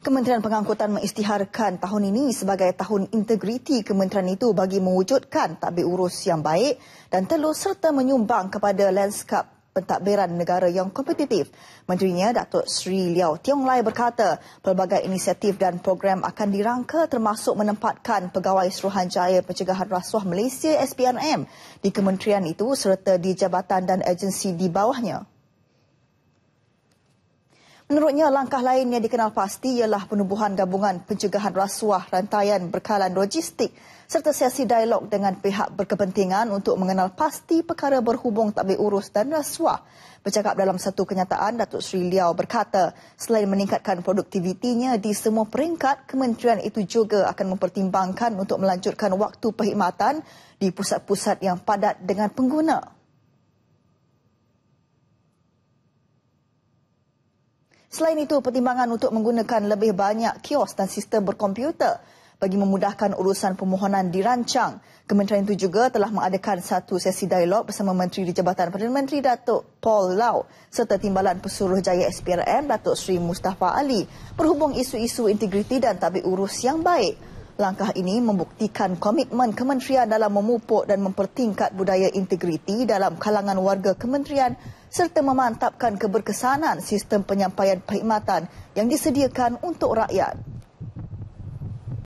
Kementerian Pengangkutan mengisytiharkan tahun ini sebagai tahun integriti kementerian itu bagi mewujudkan tabir urus yang baik dan telus serta menyumbang kepada lanskap pentadbiran negara yang kompetitif. Menterinya Datuk Sri Liao Tiong Lai berkata, pelbagai inisiatif dan program akan dirangka termasuk menempatkan Pegawai Suruhanjaya Pencegahan Rasuah Malaysia SPRM di kementerian itu serta di jabatan dan agensi di bawahnya. Menurutnya, langkah lain yang dikenal pasti ialah penubuhan gabungan pencegahan rasuah rantaian berkalan logistik serta sesi dialog dengan pihak berkepentingan untuk mengenal pasti perkara berhubung tabir urus dan rasuah. Bercakap dalam satu kenyataan, Datuk Sri Liao berkata, selain meningkatkan produktivitinya di semua peringkat, kementerian itu juga akan mempertimbangkan untuk melanjutkan waktu perkhidmatan di pusat-pusat yang padat dengan pengguna. Selain itu, pertimbangan untuk menggunakan lebih banyak kios dan sistem berkomputer bagi memudahkan urusan permohonan dirancang. Kementerian itu juga telah mengadakan satu sesi dialog bersama Menteri di Jabatan Perdana Menteri Datuk Paul Lau serta Timbalan Pesuruhjaya SPRM Datuk Sri Mustafa Ali berhubung isu-isu integriti dan tabik urus yang baik. Langkah ini membuktikan komitmen kementerian dalam memupuk dan mempertingkat budaya integriti dalam kalangan warga kementerian serta memantapkan keberkesanan sistem penyampaian perkhidmatan yang disediakan untuk rakyat.